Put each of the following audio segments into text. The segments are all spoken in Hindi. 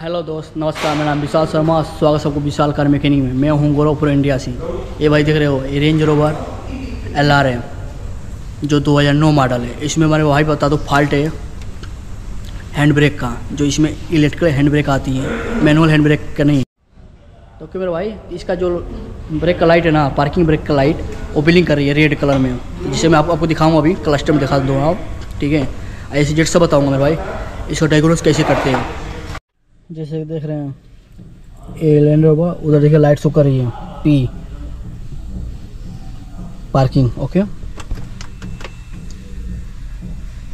हेलो दोस्त नमस्कार मेरा नाम विशाल शर्मा स्वागत सबको विशाल कार मैकेनिक में। मैं हूँ गोरखपुर इंडिया से। ये भाई देख रहे हो ये Range Rover L R M जो 2009 मॉडल है। इसमें हमारे भाई बता दो फॉल्ट है हैंड ब्रेक का जो इसमें इलेक्ट्रिकल हैंड ब्रेक आती है मैनुअल हैंड ब्रेक का नहीं। तो क्यों मेरे भाई इसका जो ब्रेक का लाइट है ना पार्किंग ब्रेक का लाइट वो बिलिंग कर रही है रेड कलर में। जिसे मैं आप, आपको दिखाऊँगा अभी क्लस्टर में दिखा दूँगा आप ठीक है? ऐसे जेट से बताऊँगा मेरे भाई इसको डायग्नोस कैसे करते हैं। जैसे देख रहे हैं ए लैंड उधर देखिए लाइट शो कर रही है पी पार्किंग ओके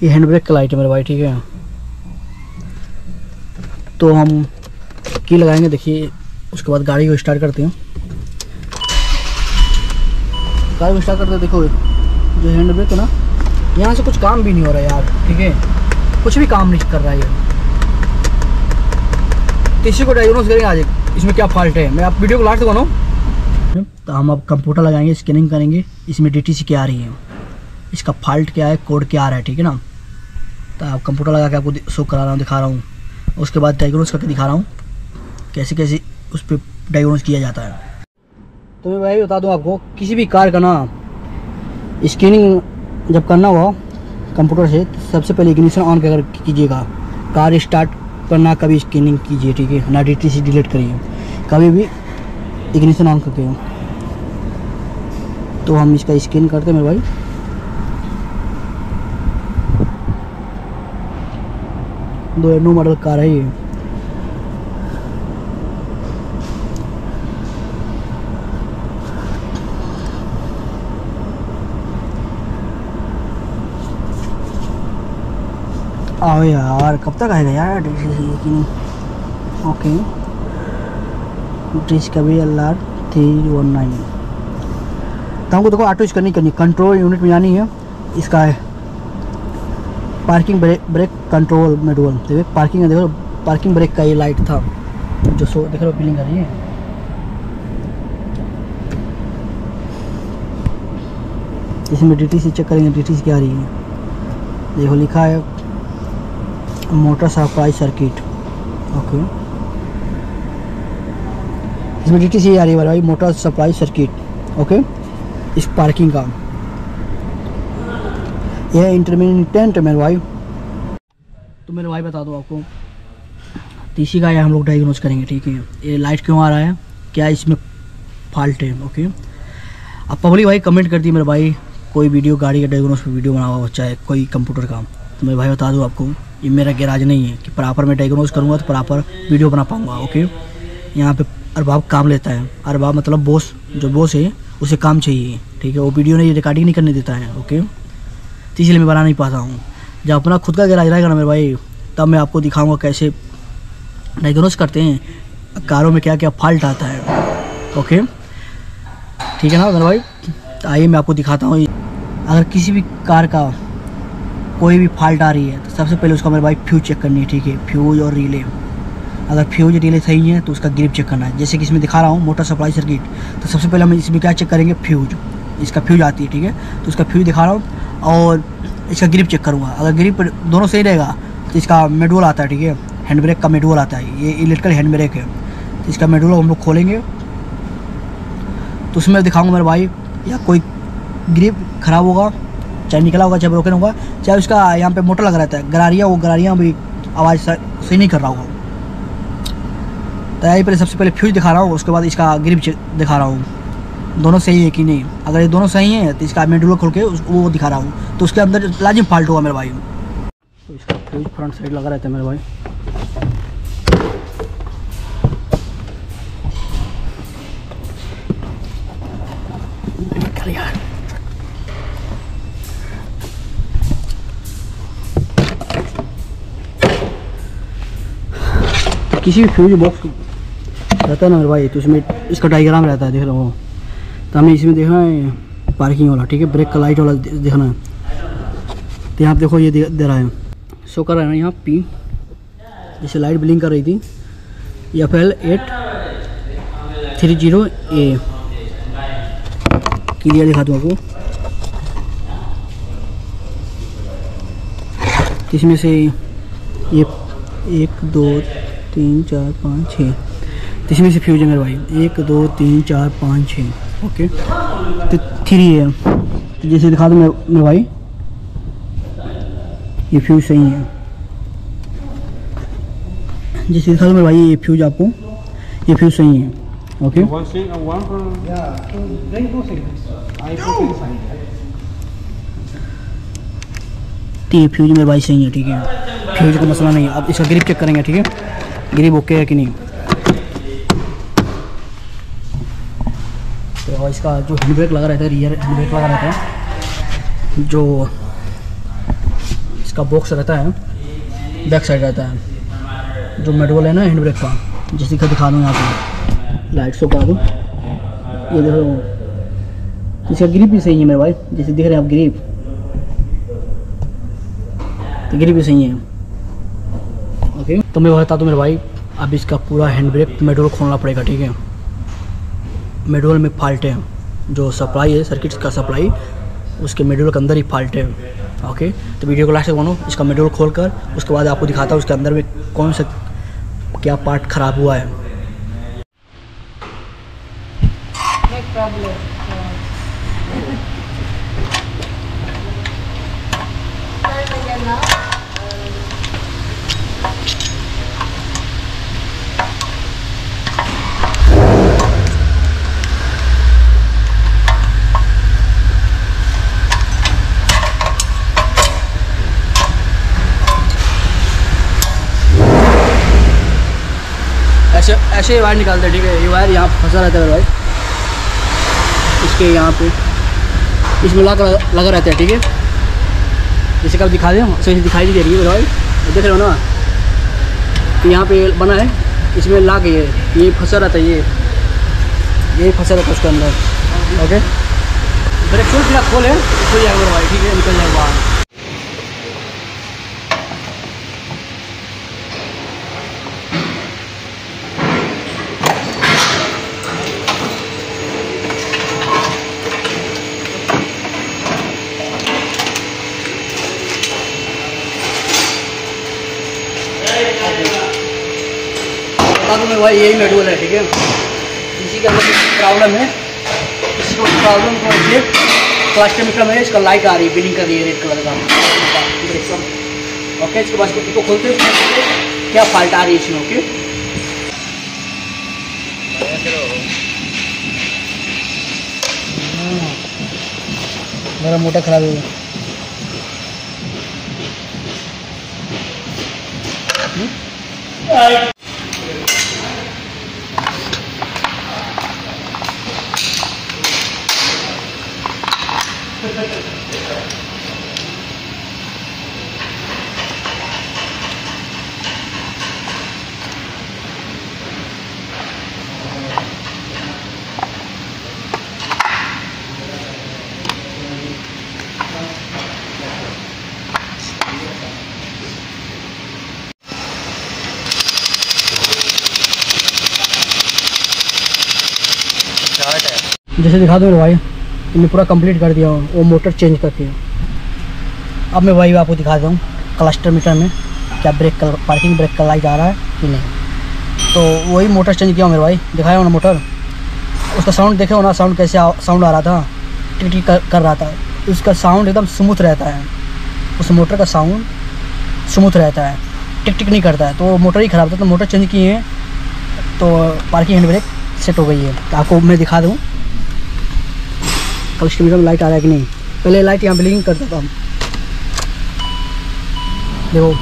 ये हैंड ब्रेक का लाइट है मेरे भाई, ठीक है? तो हम की लगाएँगे, देखिए, उसके बाद गाड़ी को स्टार्ट करते हैं। गाड़ी को स्टार्ट करते हैं, देखो, जो हैंड ब्रेक है ना, यहाँ से कुछ काम भी नहीं हो रहा है यार, ठीक है? कुछ भी काम नहीं कर रहा है किसी को डायग्नोस करेंगे आज। इसमें क्या फॉल्ट है? मैं आप वीडियो को लास्ट बनो तो हम अब कंप्यूटर लगाएँगे स्कैनिंग करेंगे। इसमें डीटीसी क्या आ रही है? इसका फॉल्ट क्या है? कोड क्या आ रहा है? ठीक है ना? तो आप कंप्यूटर लगा के आपको शो करा रहा हूँ, दिखा रहा हूँ। उसके बाद डायग्नोस करके दिखा रहा हूँ। कैसे कैसे उस पर डायग्नोस किया जाता है। तो मैं भाई बता दूँ आपको, किसी भी कार का ना स्कैनिंग जब करना हो कंप्यूटर से तो सबसे पहले इग्निशन ऑन कर कीजिएगा। कार स्टार्ट पर ना कभी स्कैनिंग कीजिए, ठीक है? ना डी टी सी डिलीट करिए। कभी भी इग्निशन ऑन करके तो हम इसका स्कैन करते हैं, मेरे भाई। दो नौ मॉडल कार है ये। आओ यार, कब तक आएगा यार डी सी कि नहीं? ओके ड्रेस का भी L R three one nine तो हमको देखो ऑटो करनी करनी। कंट्रोल यूनिट में जानी है। इसका है parking brake brake control manual देखो पार्किंग देखो पार्किंग ब्रेक का ये लाइट था। जो सो, देख रहे हो फीलिंग कर रही है? इसमें डी टी सी चेक करेंगे डी टी सी क्या रही है? देखो, लिखा है मोटर सप्लाई सर्किट ओके इसमें डी टी सी आ रही है भाई, मोटर सप्लाई सर्किट ओके इस पार्किंग का। यह इंटरमीडियंट मेरे भाई। तो मेरे भाई बता दो आपको तीसरी का ये हम लोग डायग्नोज करेंगे, ठीक है? ये लाइट क्यों आ रहा है? क्या इसमें फॉल्ट है? ओके अब पब्लिक भाई कमेंट कर दी मेरे भाई, कोई वीडियो गाड़ी का डायग्नोज पर वीडियो बना हुआ चाहे कोई कंप्यूटर का। तो मेरे भाई बता दूँ आपको। ये मेरा गैराज नहीं है कि प्रॉपर मैं डायग्नोज करूँगा तो प्रॉपर वीडियो बना पाऊँगा ओके यहाँ पे अरबाब काम लेता है। अरबाब मतलब बॉस जो बॉस है, उसे काम चाहिए, ठीक है? वो वीडियो नहीं रिकॉर्डिंग नहीं करने देता है ओके तो इसलिए मैं बना नहीं पाता हूँ। जब अपना खुद का गैराज रहेगा ना मेरे भाई, तब मैं आपको दिखाऊँगा कैसे डायग्नोज करते हैं, कारों में क्या क्या फॉल्ट आता है ओके ठीक है ना मेरे भाई? आइए मैं आपको दिखाता हूँ। अगर किसी भी कार का कोई भी फॉल्ट आ रही है तो सबसे पहले उसका मेरे भाई फ्यूज चेक करनी है, ठीक है? फ्यूज और रिले अगर फ्यूज रिले सही है तो उसका ग्रिप चेक करना है। जैसे कि इसमें दिखा रहा हूँ मोटर सप्लाई सर्किट तो सबसे पहले हम इसमें क्या चेक करेंगे? फ्यूज इसका फ्यूज आती है, ठीक है? तो उसका फ्यूज दिखा रहा हूँ और इसका ग्रिप चेक करूँगा। अगर ग्रिप दोनों सही रहेगा तो इसका मेडुअल आता है, ठीक है? हैंड ब्रेक का मेडुअल आता है। ये इलेक्ट्रिकल हैंड ब्रेक है। तो इसका मेडुअल हम लोग खोलेंगे। तो उसमें दिखाऊँगा मेरे भाई, या कोई ग्रिप ख़राब होगा चाहे निकला होगा, चाहे ब्रोकन होगा, चाहे उसका यहाँ पे मोटर लगा रहता है, गरारिया, वो गरारिया भी आवाज़ सही नहीं कर रहा होगा। तो यही पहले सबसे पहले फ्यूज दिखा रहा हूँ, उसके बाद इसका ग्रिप दिखा रहा हूँ। दोनों सही है कि नहीं? अगर ये दोनों सही है तो इसका मेडुलर खोल के वो दिखा रहा हूँ। तो उसके अंदर लाजिम फाल्ट हुआ मेरे भाई। तो इसका फ्यूज फ्रंट साइड लगा रहता है मेरे भाई। किसी भी फ्यूज बॉक्स रहता है ना भाई तो उसमें इसका डायग्राम रहता है देख रहा हूँ तो हमें इसमें देखना है पार्किंग वाला ठीक है? ब्रेक का लाइट वाला देखना है। तो यहाँ देखो ये दे, रहा है। शो कर रहा है यहाँ पी जैसे लाइट ब्लिंक कर रही थी। F L eight three zero A clear दिखा दूँ आपको। इसमें से ये एक दो तीन चार पाँच छः। तो इसमें से फ्यूज है मेरे भाई। एक दो तीन चार पाँच छः। ओके तो थ्री है। तो जैसे दिखा दूँ मेरे भाई ये फ्यूज सही है। जैसे दिखा दूँ मेरे भाई ये फ्यूज आपको ये फ्यूज सही है। Okay inside. तो ये फ्यूज मेरे भाई सही है ठीक है। फ्यूज का मसला नहीं है। अब इसका ग्रिप चेक करेंगे ठीक है? ग्रिप ओके है कि नहीं? तो इसका जो हैंड ब्रेक लगा रहता है रियर हैंड ब्रेक लगा रहता है, जो इसका बॉक्स रहता है बैक साइड रहता है, जो मेडवल है ना हैंड ब्रेक का, जैसे कि दिखा दूँ यहाँ पे लाइट करा दूँ, ये देखो, इसका ग्रिप भी सही है मेरे भाई, जैसे दिख रहे हैं आप ग्रिप तो ग्रिप भी सही है। ओके? तो मैं बता दूँ मेरे भाई, अब इसका पूरा हैंड ब्रेक मेडोल खोलना पड़ेगा, ठीक है? मेडोल में फॉल्ट है, जो सप्लाई है सर्किट का सप्लाई उसके मेडोल के अंदर ही फॉल्ट है, ओके? तो वीडियो को लास्ट तक बनो, इसका मेडोल खोल कर उसके बाद आपको दिखाता हूँ उसके अंदर में कौन सा, क्या पार्ट खराब हुआ है। Problem. ऐसे ही वायर निकालते हैं ठीक है? ये वायर यहाँ फंसा रहता है भाई इसके यहाँ पे। इसमें लगा लगा रहता है, ठीक है? जैसे कब दिखा दें सही दिखाई दे रही है भाई देख रहे हो ना? तो यहाँ पे बना है। इसमें ला के ये ये फंसा रहता है, ये। ये फंसा रहता है उसके अंदर। ओके? ब्रेक शूट फिर खोले खुल जाएगा भाई ठीक है? निकल जाएगा मैं भाई यही मेडुअल है ठीक है? इसी के अंदर प्रॉब्लम है। इसी को प्रॉब्लम को ये क्लस्टर मीटर में इसका लाइट आ रही है बिलिंग कर रही है रेड कलर का। ओके इसके बाद इसको खोलते हैं। क्या फॉल्ट आ रही है इसमें ओके मेरा मोटर खराब हो गया। जैसे दिखा दो भाई मैंने पूरा कंप्लीट कर दिया हूँ वो मोटर चेंज करके। अब मैं वही आपको दिखा दूँ क्लस्टर मीटर में क्या ब्रेक का पार्किंग ब्रेक का लाइट आ रहा है कि नहीं। तो वही मोटर चेंज किया हूँ मेरे भाई दिखाया हो ना मोटर उसका साउंड देखे ना साउंड कैसे साउंड आ रहा था? टिक टिक कर, कर रहा था। उसका साउंड एकदम स्मूथ रहता है। उस मोटर का साउंड स्मूथ रहता है। टिक टिक नहीं करता है। तो मोटर ही ख़राब था तो मोटर चेंज किए हैं। तो पार्किंग हैंड ब्रेक सेट हो गई है। तो आपको मैं दिखा दूँ कल में लाइट आ रहा है कि नहीं? पहले लाइट यहाँ ब्लिंग करता था देखो,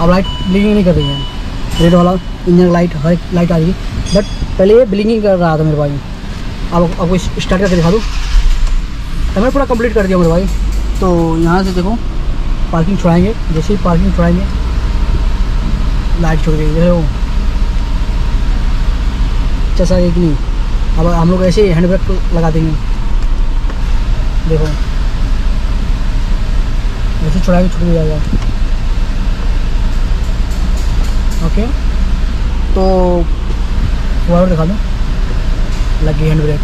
अब लाइट ब्लिंगिंग नहीं कर रही है। रेड वाला इंजन लाइट हर एक लाइट आ रही है। बट पहले ये ब्लिंगिंग कर रहा था मेरे भाई। अब आपको स्टार्ट करके दिखा दूँ? तो मैंने पूरा कंप्लीट कर दिया मेरे भाई। तो यहाँ से देखो पार्किंग छुड़ाएँगे। जैसे ही पार्किंग छुड़ाएँगे लाइट छोड़ गई। देखो। चसा एक नहीं। अब हम लोग ऐसे ही हैंड ब्रेक लगा देंगे। देखो। ऐसे छुड़ा के छुट जाएगा। ओके तो वायर दिखा दो। गई हैंड ब्रेक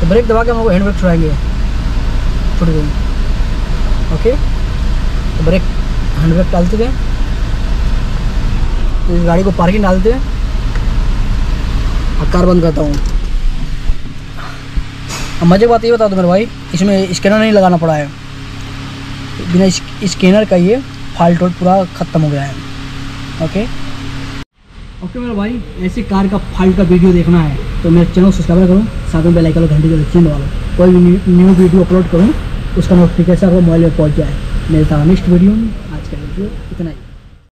तो ब्रेक दबा के हम लोग हैंड ब्रेक छुड़ाएँगे छुट गई। ओके तो ब्रेक हैंड ब्रेक डालते गए तो इस गाड़ी को पार्किंग डालते। हैं और कार बंद करता हूँ। अब मज़े बात ये बता दो मेरे भाई, इसमें स्कैनर नहीं लगाना पड़ा है। बिना स्कैनर का ये फाल्ट पूरा ख़त्म हो गया है। ओके? ओके मेरे भाई, ऐसे कार का फाल्ट का वीडियो देखना है तो मेरे चैनल सब्सक्राइब करो, साथ में बेल आइकन घंटे के चिन्ह वाला कोई भी न्यू वीडियो अपलोड करूँ, उसका नोटिफिकेशन आपको मोबाइल में पहुँच जाए। मेरे साथ नेक्स्ट वीडियो में, आज का वीडियो इतना ही।